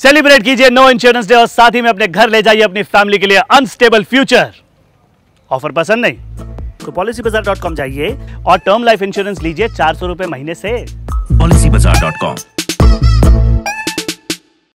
Celebrate कीजिए no insurance day और साथ ही में अपने घर ले जाइए अपनी फैमिली के लिए अनस्टेबल फ्यूचर ऑफ़र पसंद नहीं? तो पॉलिसी बाज़ार डॉट कॉम जाइए और टर्म लाइफ इंश्योरेंस लीजिए चार सौ रुपए महीने से। पॉलिसी बाज़ार डॉट कॉम